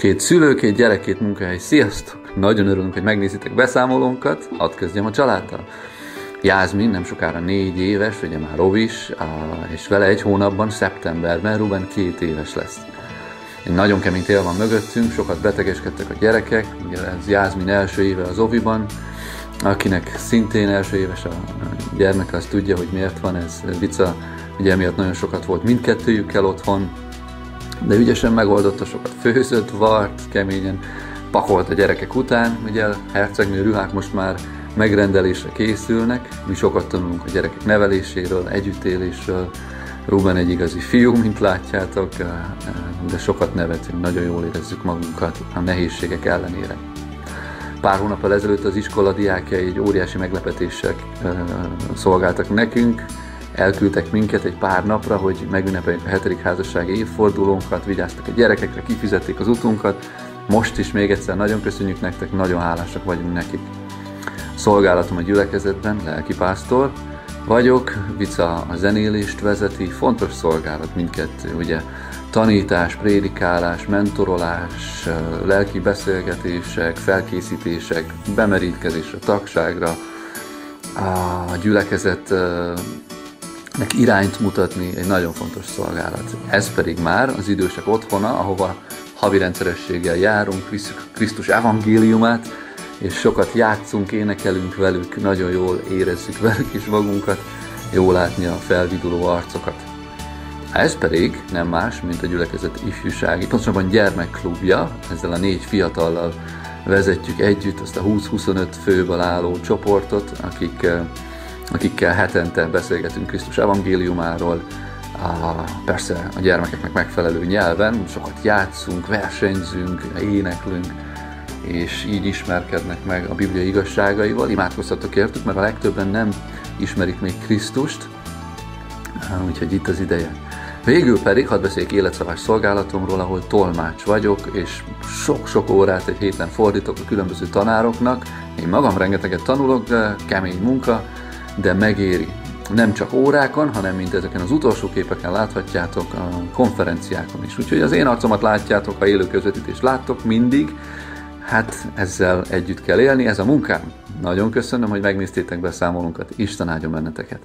Két szülő, két gyerek, két munkahely. Sziasztok! Nagyon örülünk, hogy megnézitek beszámolónkat. Hadd kezdjem a családdal. Jászmin nem sokára négy éves, ugye már Rovis, és vele egy hónapban, szeptemberben Ruben két éves lesz. Egy nagyon kemény tél van mögöttünk, sokat betegeskedtek a gyerekek, ugye ez Jászmin első éve az Oviban, akinek szintén első éves a gyermek, az tudja, hogy miért van ez. Vica, ugye emiatt nagyon sokat volt mindkettőjükkel otthon, de ügyesen megoldotta, sokat főzött, vart, keményen pakolt a gyerekek után. Ugye a hercegnő ruhák most már megrendelésre készülnek, mi sokat tanulunk a gyerekek neveléséről, együttélésről, Ruben egy igazi fiú, mint látjátok, de sokat nevetünk, nagyon jól érezzük magunkat a nehézségek ellenére. Pár hónappal ezelőtt az iskola diákjai egy óriási meglepetéssel szolgáltak nekünk, elküldtek minket egy pár napra, hogy megünnepeljük a hetedik házassági évfordulónkat, vigyáztak a gyerekekre, kifizették az utunkat. Most is még egyszer nagyon köszönjük nektek, nagyon hálásak vagyunk nekik. Szolgálatom a gyülekezetben, lelkipásztor vagyok, Vica a zenélést vezeti, fontos szolgálat mindkettő, ugye tanítás, prédikálás, mentorolás, lelki beszélgetések, felkészítések, bemerítkezés a tagságra, a gyülekezet nek irányt mutatni egy nagyon fontos szolgálat. Ez pedig már az idősek otthona, ahova havi rendszerességgel járunk, visszük Krisztus evangéliumát, és sokat játszunk, énekelünk velük, nagyon jól érezzük velük is magunkat, jó látni a felviduló arcokat. Ez pedig nem más, mint a gyülekezet ifjúsági, pontosabban gyermekklubja, ezzel a négy fiatallal vezetjük együtt azt a 20-25 főből álló csoportot, akik akikkel hetente beszélgetünk Krisztus evangéliumáról, persze a gyermekeknek megfelelő nyelven, sokat játszunk, versenyzünk, éneklünk, és így ismerkednek meg a Biblia igazságaival. Imádkoztatok értük, mert a legtöbben nem ismerik még Krisztust, úgyhogy itt az ideje. Végül pedig hadd beszéljek életszavás szolgálatomról, ahol tolmács vagyok, és sok-sok órát egy héten fordítok a különböző tanároknak. Én magam rengeteget tanulok, kemény munka, de megéri. Nem csak órákon, hanem mint ezeken az utolsó képeken láthatjátok a konferenciákon is. Úgyhogy az én arcomat látjátok, ha élő közvetítést láttok mindig, hát ezzel együtt kell élni, ez a munkám. Nagyon köszönöm, hogy megnéztétek beszámolunkat, Isten áldjon benneteket!